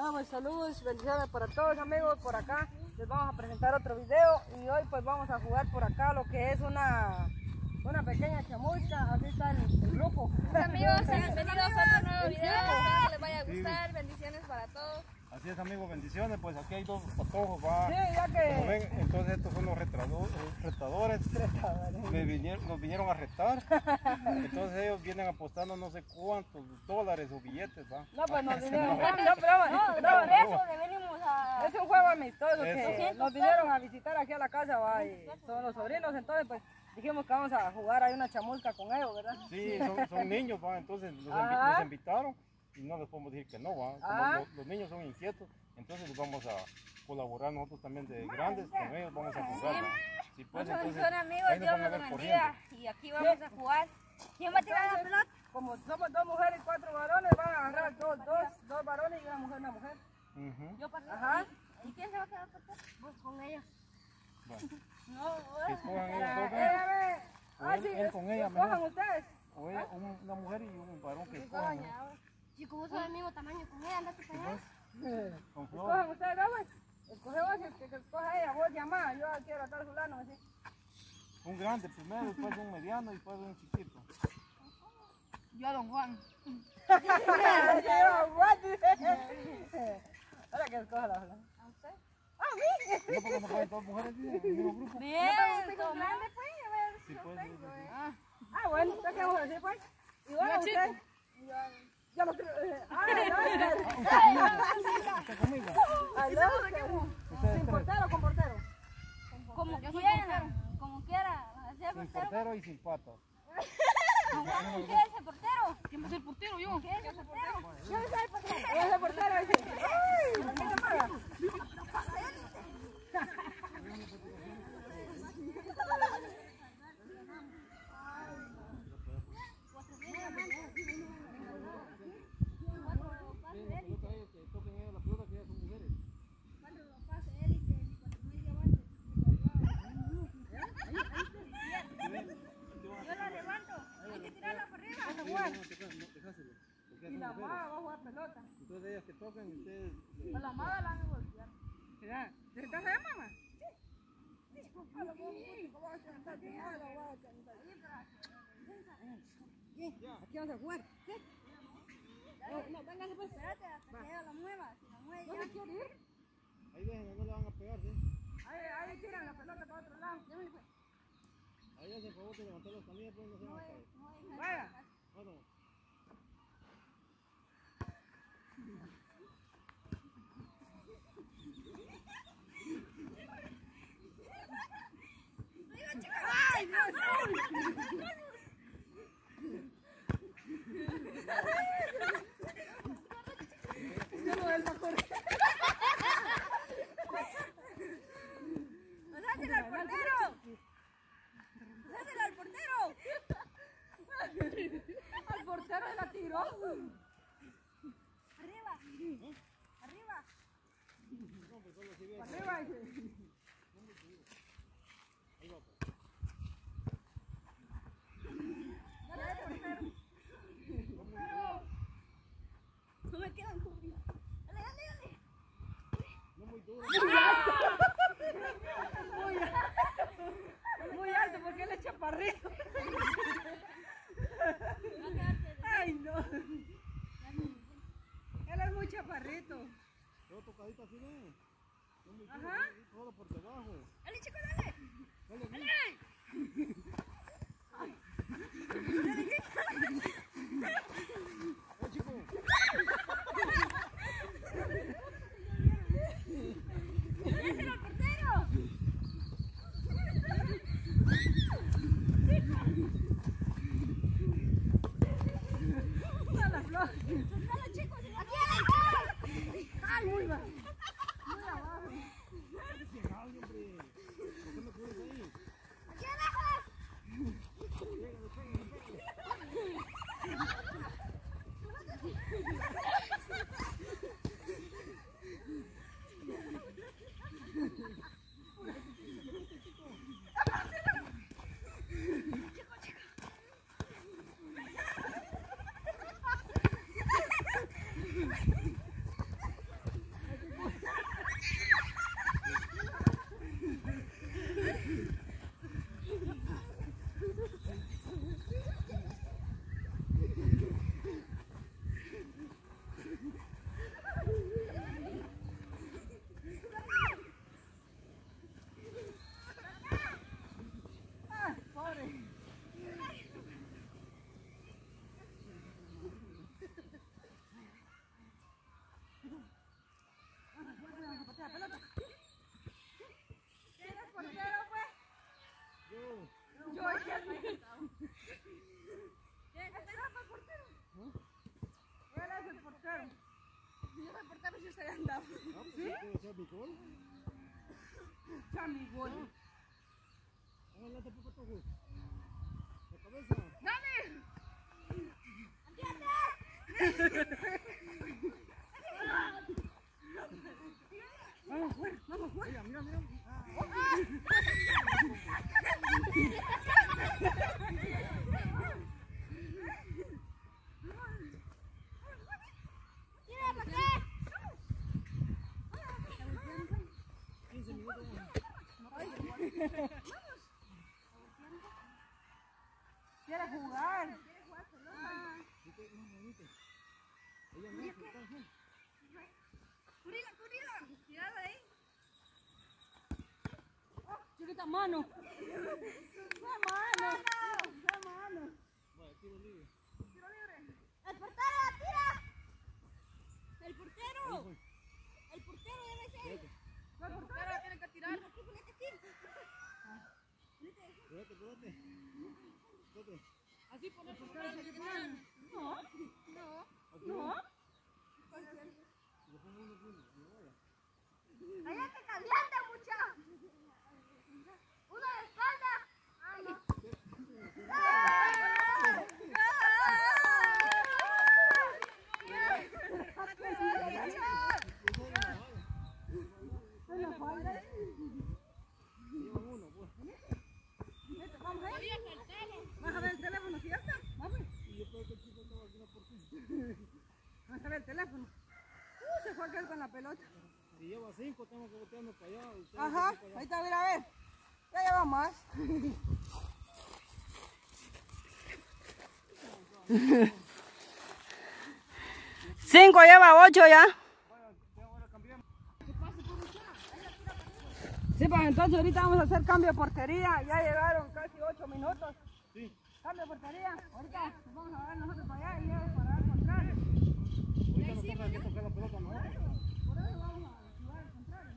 Bueno, pues saludos, bendiciones para todos amigos por acá. Les vamos a presentar otro video y hoy pues vamos a jugar por acá lo que es una, una pequeña chamusca. Así está el, el grupo. Hola amigos, bienvenidos a otro nuevo video. Espero que les vaya a gustar. Bendiciones para todos. Así es amigos, bendiciones, pues aquí hay dos patojos, va. Sí, ya Como que... ven, entonces estos son los retadores. Me vinieron- nos vinieron a retar. Entonces ellos vienen apostando no sé cuántos dólares o billetes, va. No, pues nos vinieron... No, no, pero, no, no, eso le venimos a... Es un juego amistoso que nos vinieron a visitar aquí a la casa, va, y son los sobrinos, entonces pues dijimos que vamos a jugar ahí una chamusca con ellos, ¿verdad? Sí, son, son niños, va. Entonces nos, nos invitaron y no les podemos decir que no, va. Como Ah. lo- los niños son inquietos, entonces vamos a colaborar nosotros también de grandes con ellos, vamos a jugar. pues, Muchas entonces, bendiciones amigos, Dios los bendiga. Y aquí vamos a jugar. ¿Quién va a tirar la pelota? Como somos dos mujeres y cuatro varones, van a agarrar dos, dos, dos varones y una mujer, una mujer. Ujú. Yo para Ajá. ¿Y quién se va a quedar por Vos con ellos. Bueno, No, que escojan ellos Ah, él- sí, él es- con ella, cojan mejor. ustedes. O ella, un- una mujer y un varón que escojan. Chico, vos sos del mismo tamaño con ella, andate. Con flor. Escojan ustedes dos. Escoge vos, el que, que escoja ella, vos llamá, yo quiero estar fulano, así. Un grande primero, después un mediano y después un chiquito. Yo a don Juan. Yo? Ahora que escoja la fulana. ¿A usted? No porque no pueden dos mujeres en el mismo grupo. Bien, pues, a ver. Sí, pues. Ah, bueno, ¿qué queremos decir, pues? Y bueno, usted. Yo eh, Ah. Sin portero, con portero. Como quieran, como quiera. Sin portero. portero y sin patas. ¿Quién es el portero? ¿Quién va a ser portero? Yo. ¿Quién es el portero? Yo soy el portero. Es el portero, dice. ¡Ay! ¿a qué te paga? Yo la levanto. Hay que tirarla para arriba. Y la maga va a jugar pelota. Ustedes... A la maga la van a golpear. Mira, ¿estás allá, mamá? Aquí vamos a jugar. No, no, véngase pues. Espérate hasta que ella la mueva. Si la mueve ¿No ya. se quiere ir? Ahí déjenla, no le van a pegar, ¿sí? Ahí, ahí tiran la pelota para otro lado. Ahí hacen favor de levantar las camillas, pues no se van a caer. Vaya. Bueno, pues sí, puedo echar mi gol. Chami, gol. Adelante, poco a poco. La cabeza. ¡Dame! Vamos, fuera, vamos, fuera. Mira, mira, mira. ¡Tira, ¿para qué? 15 minutos. Quiere jugar. Curila, curila. Tirada ahí. Chiquita mano. ¡Fue mano! ¡Fue mano! Vaya, tiro libre. ¡El portero, tira! ¡El portero! ¡El portero debe ser! ¡Fue por portero tiene que tirar. Aquí, ponete aquí. Espérate, espérate. Espérate. Así por el portero tiene que tirar. No, No. no. Le pongo uno, uno, no vaya. Allá te calienta, mucha. Una de espalda. Ah, no. Lleva uno, pues. Vamos a ir. Vas a ver el teléfono, ¿sí ya está? Vamos. Y yo creo que el chico estaba aquí una portería. Vamos a ver el teléfono. Uh, se fue aquel con la pelota. Si que botearnos para allá. Ajá, para allá. ahí está, mira, a ver. Ya lleva más. Cinco lleva ocho ya. Sí, pues entonces ahorita vamos a hacer cambio de portería. Ya llegaron casi ocho minutos. Sí. Cambio de portería. Ahorita vamos a ver nosotros para allá y ellos para al contrario. Ahorita nos toca que tocar la pelota, ¿no? Por eso vamos a jugar al contrario.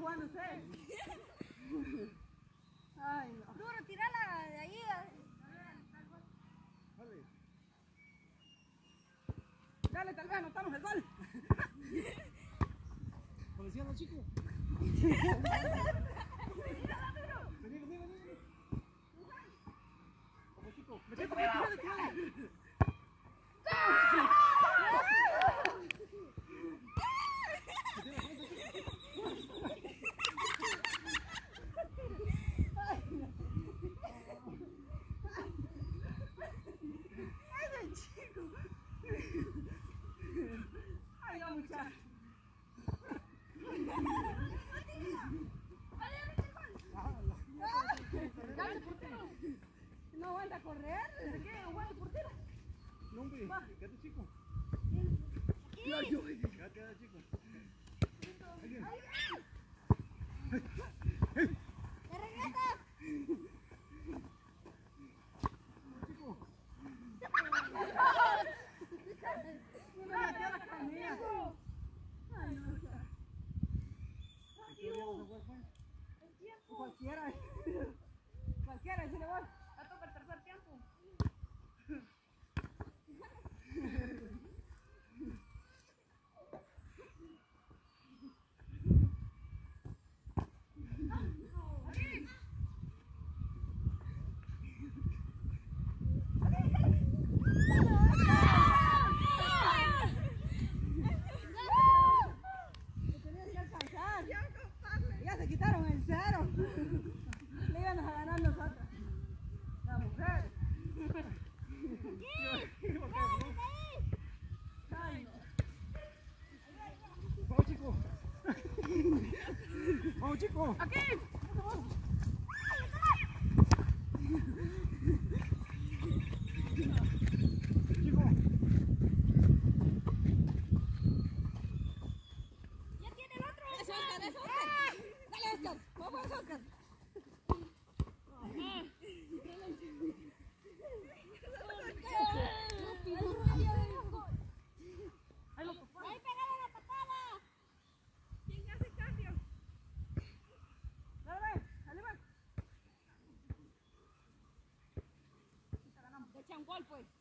jugando ustedes. Ay, no. Duro, tirala de ahí. Dale. Dale, tal vez anotamos el gol. Policía, no, chico. No anda a correr, ¿desde qué? ¿Juega portera? No, hombre, quédate chico. ¿Qué? Ay, yo, quédate chico. Ahí viene. ¡Te regresas! Cualquiera. Okay. mal, pues.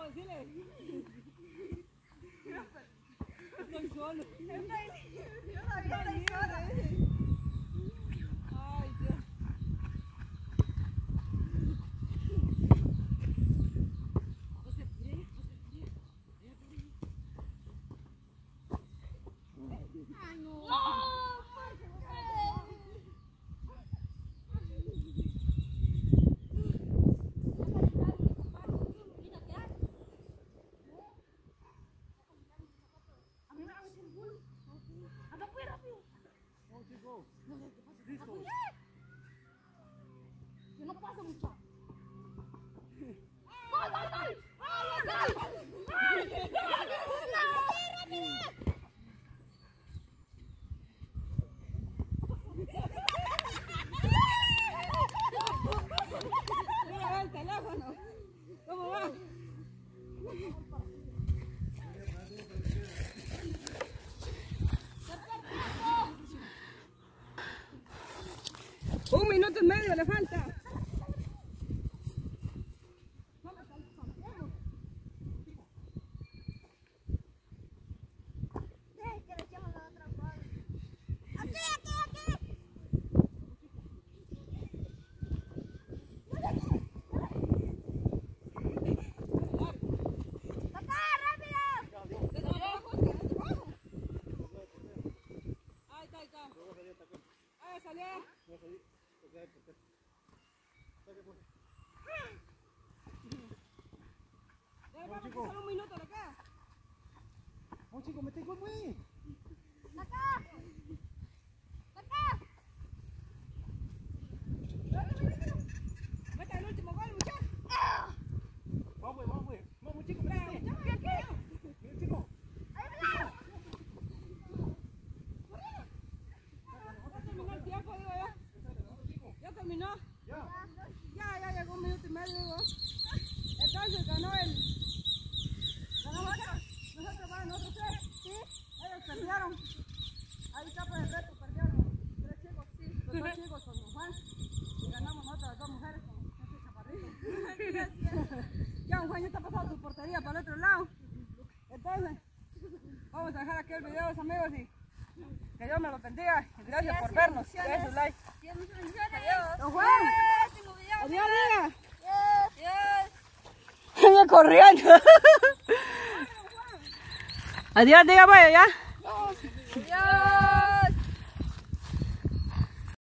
Não, zile. Não sono. Ai, Deus. Ai, não. tanto en medio, le falta. Medio, digo. Entonces ganó el... Ganó nosotros. Nosotros, bueno, nosotros tres. Sí. Ellos perdieron. Ahí está pues el reto, perdieron. Tres chicos, sí. Los dos chicos con Don Juan. Y ganamos nosotros las dos mujeres con este chaparrito. ya, Juan ya está pasando su portería para el otro lado. Entonces, vamos a dejar aquí el video, amigos, y que Dios me los bendiga. Y gracias por vernos. Dejen su like. Don Juan. Adiós, amiga. Venía corriendo. Adiós, diga, vaya ya. Adiós.